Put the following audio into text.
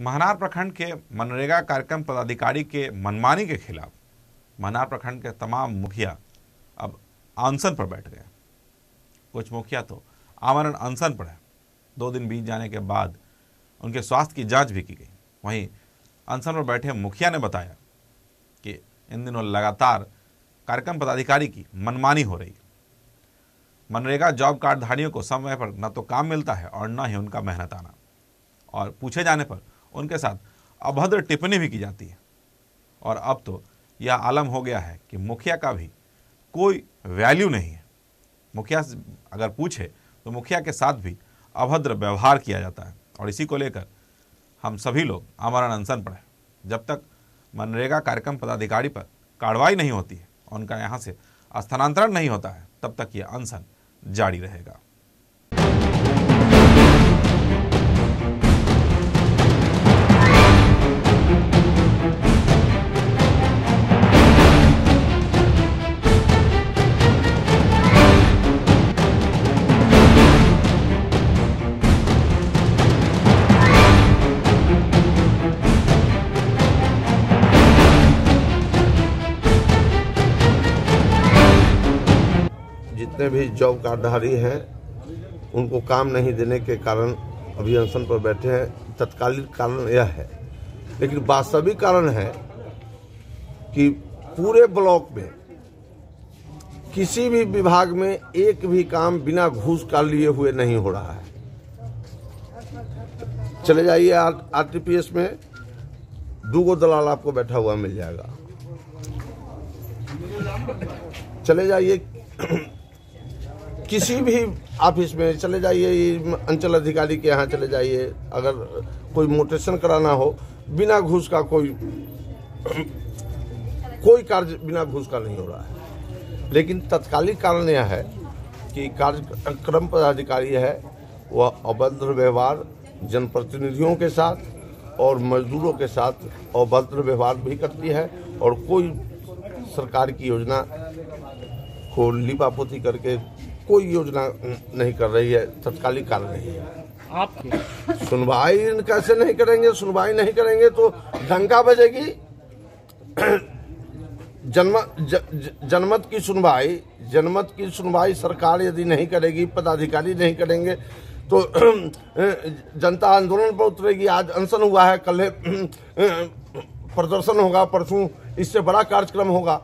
महनार प्रखंड के मनरेगा कार्यक्रम पदाधिकारी के मनमानी के खिलाफ महनार प्रखंड के तमाम मुखिया अब अनशन पर बैठ गए कुछ मुखिया तो आमरण अनशन पर है। दो दिन बीत जाने के बाद उनके स्वास्थ्य की जाँच भी की गई। वहीं अनशन पर बैठे मुखिया ने बताया कि इन दिनों लगातार कार्यक्रम पदाधिकारी की मनमानी हो रही है। मनरेगा जॉब कार्डधारियों को समय पर न तो काम मिलता है और न ही उनका मेहनत आना। और पूछे जाने पर उनके साथ अभद्र टिप्पणी भी की जाती है। और अब तो यह आलम हो गया है कि मुखिया का भी कोई वैल्यू नहीं है। मुखिया अगर पूछे तो मुखिया के साथ भी अभद्र व्यवहार किया जाता है। और इसी को लेकर हम सभी लोग आमरण अनशन पर हैं। जब तक मनरेगा कार्यक्रम पदाधिकारी पर कार्रवाई नहीं होती है, उनका यहाँ से स्थानांतरण नहीं होता है, तब तक ये अनशन जारी रहेगा। जितने भी जॉब कार्डधारी हैं, उनको काम नहीं देने के कारण अभी अनशन पर बैठे हैं। तत्कालीन कारण यह है। लेकिन वास्तविक कारण है कि पूरे ब्लॉक में किसी भी विभाग में एक भी काम बिना घूस का लिए हुए नहीं हो रहा है। चले जाइए आरटीपीएस में। दूगो दलाल आपको बैठा हुआ मिल जाएगा। चले जाइए। किसी भी ऑफ़िस में चले जाइए अंचल अधिकारी के यहाँ चले जाइए। अगर कोई मोटेशन कराना हो, बिना घूस का कोई कोई कार्य बिना घूस का नहीं हो रहा है। लेकिन तत्कालिक कारण यह है कि कार्यक्रम पदाधिकारी है, वह अभद्र व्यवहार जनप्रतिनिधियों के साथ और मजदूरों के साथ अभद्र व्यवहार भी करती है और कोई सरकार की योजना को लिपापोती करके कोई योजना नहीं कर रही है तत्कालिक कारण नहीं है। आप सुनवाई कैसे नहीं करेंगे सुनवाई नहीं करेंगे तो डंका बजेगी। जन्म ज, ज, जनमत की सुनवाई जनमत की सुनवाई सरकार यदि नहीं करेगी पदाधिकारी नहीं करेंगे तो जनता आंदोलन पर उतरेगी। आज अनशन हुआ है कल प्रदर्शन होगा परसों इससे बड़ा कार्यक्रम होगा।